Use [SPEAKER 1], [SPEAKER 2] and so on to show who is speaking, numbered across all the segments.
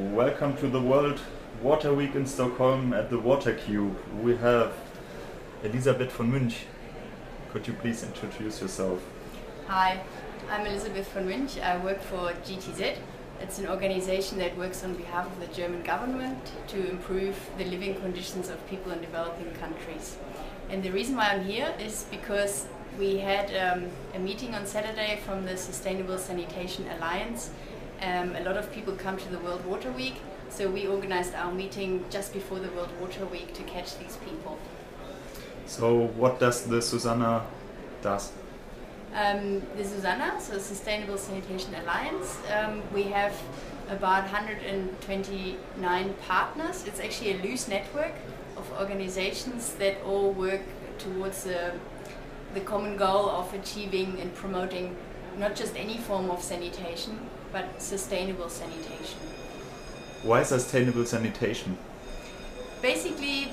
[SPEAKER 1] Welcome to the World Water Week in Stockholm at the Water Cube. We have Elisabeth von Münch. Could you please introduce yourself?
[SPEAKER 2] Hi, I'm Elisabeth von Münch. I work for GTZ. It's an organization that works on behalf of the German government to improve the living conditions of people in developing countries. And the reason why I'm here is because we had um, a meeting on Saturday from the Sustainable Sanitation Alliance um, a lot of people come to the World Water Week, so we organized our meeting just before the World Water Week to catch these people.
[SPEAKER 1] So, what does the Susana does?
[SPEAKER 2] Um, the Susana, so Sustainable Sanitation Alliance, um, we have about 129 partners. It's actually a loose network of organizations that all work towards uh, the common goal of achieving and promoting not just any form of sanitation, but sustainable sanitation.
[SPEAKER 1] Why sustainable sanitation?
[SPEAKER 2] Basically,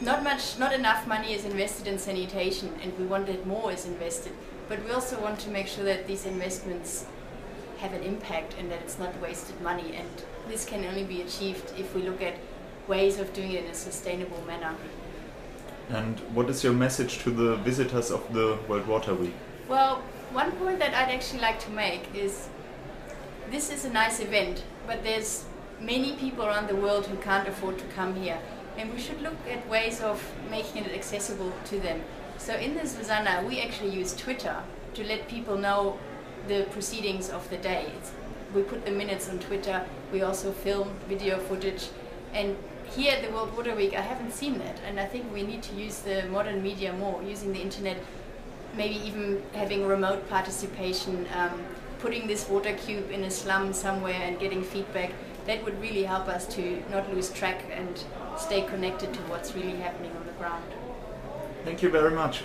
[SPEAKER 2] not much, not enough money is invested in sanitation, and we want that more is invested. But we also want to make sure that these investments have an impact and that it's not wasted money. And this can only be achieved if we look at ways of doing it in a sustainable manner.
[SPEAKER 1] And what is your message to the visitors of the World Water Week?
[SPEAKER 2] Well, one point that I'd actually like to make is this is a nice event, but there's many people around the world who can't afford to come here. And we should look at ways of making it accessible to them. So in this Susana, we actually use Twitter to let people know the proceedings of the day. It's, we put the minutes on Twitter. We also film video footage. And here at the World Water Week, I haven't seen that. And I think we need to use the modern media more, using the internet, maybe even having remote participation. Um, putting this water cube in a slum somewhere and getting feedback, that would really help us to not lose track and stay connected to what's really happening on the ground.
[SPEAKER 1] Thank you very much.